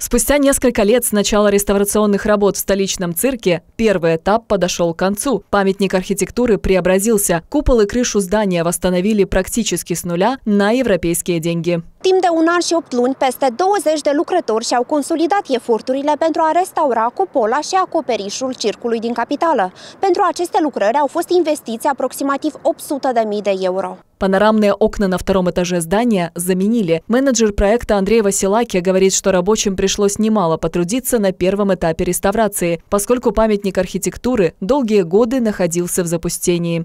Спустя несколько лет с начала реставрационных работ в столичном цирке первый этап подошел к концу. Памятник архитектуры преобразился. Купол и крышу здания восстановили практически с нуля на европейские деньги. Timp de un an și 8 luni, peste 20 de lucrători și-au consolidat eforturile pentru a restaura cupola și acoperișul circului din capitală. Pentru aceste lucrări au fost investiți aproximativ 800.000 de euro. Панорамные окна на втором этаже здания заменили. Менеджер проекта Андрей Василаки говорит, что рабочим пришлось немало потрудиться на первом этапе реставрации, поскольку памятник архитектуры долгие годы находился в запустении.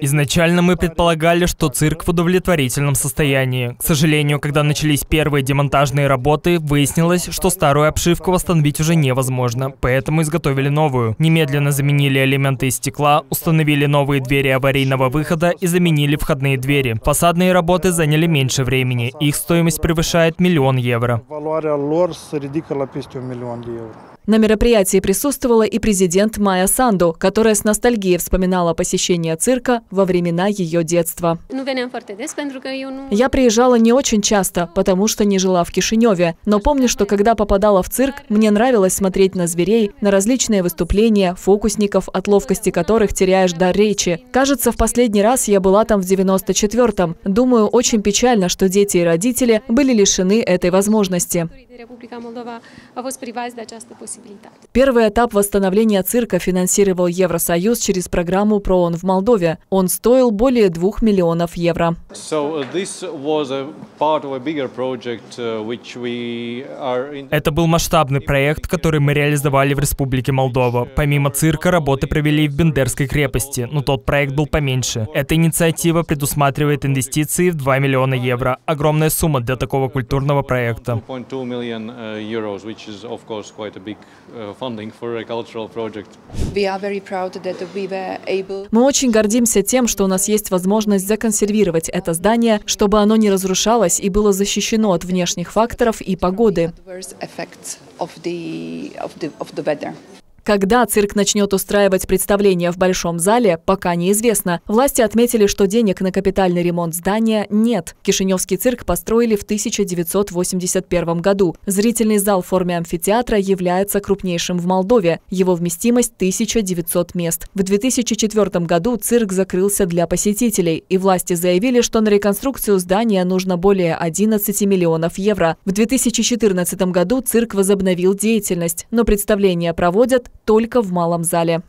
Изначально мы предполагали, что цирк в удовлетворительном состоянии. К сожалению, когда начались первые демонтажные работы, выяснилось, что старую обшивку восстановить уже невозможно, поэтому изготовили новую. Немедленно заменили элементы из стекла, установили новые двери аварийного выхода и заменили входные двери. Фасадные работы заняли меньше времени. Их стоимость превышает миллион евро. На мероприятии присутствовала и президент Майя Санду, которая с ностальгией вспоминала посещение цирка во времена ее детства. Я приезжала не очень часто, потому что не жила в Кишиневе. Но помню, что когда попадала в цирк, мне нравилось смотреть на зверей, на различные выступления, фокусников, от ловкости которых теряешь дар речи. Кажется, в последний раз я была там в 94-м. Думаю, очень печально, что дети и родители были лишены этой возможности. Первый этап восстановления цирка финансировал Евросоюз через программу ПРООН в Молдове. Он стоил более двух миллионов евро. Это был масштабный проект, который мы реализовали в Республике Молдова. Помимо цирка, работы провели и в Бендерской крепости, но тот проект был поменьше. Эта инициатива предусматривает инвестиции в 2 миллиона евро. Огромная сумма для такого культурного проекта. Мы очень гордимся тем, что у нас есть возможность законсервировать это здание, чтобы оно не разрушалось и было защищено от внешних факторов и погоды. Когда цирк начнет устраивать представления в Большом зале, пока неизвестно. Власти отметили, что денег на капитальный ремонт здания нет. Кишиневский цирк построили в 1981 году. Зрительный зал в форме амфитеатра является крупнейшим в Молдове. Его вместимость 1900 мест. В 2004 году цирк закрылся для посетителей, и власти заявили, что на реконструкцию здания нужно более 11 миллионов евро. В 2014 году цирк возобновил деятельность, но представления проводят только в малом зале.